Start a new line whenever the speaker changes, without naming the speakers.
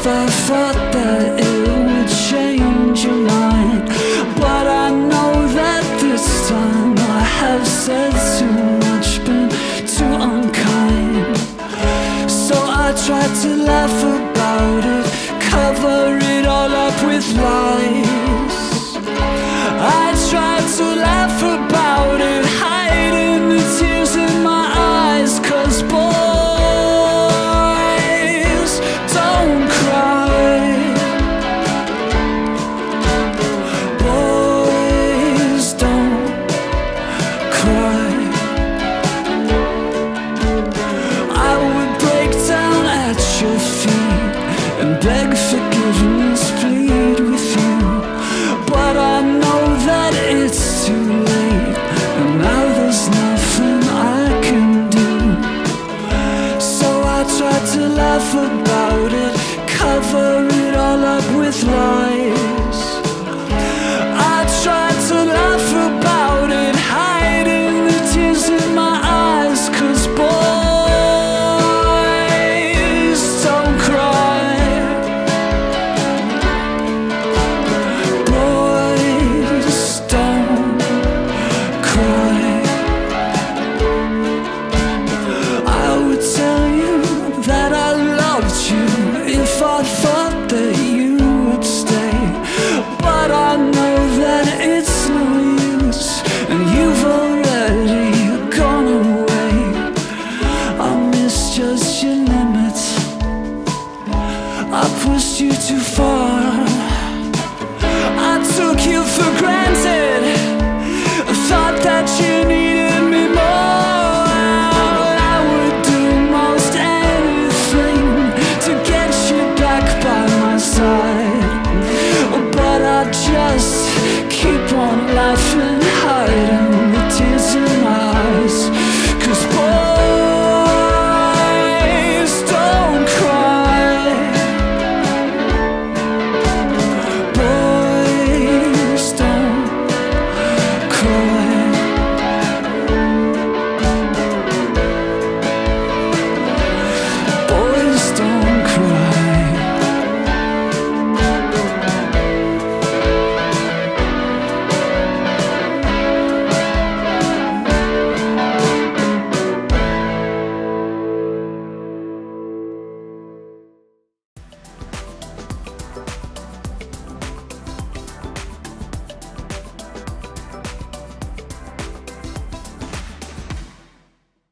if I thought that it would change your mind But I know that this time I have said too much, been too unkind. So I try to laugh about it, cover it all up with lies. to laugh about it, cover it all up with lies. it's no use, and you've already gone away. I misjudged your limits, I pushed you too far. I and hide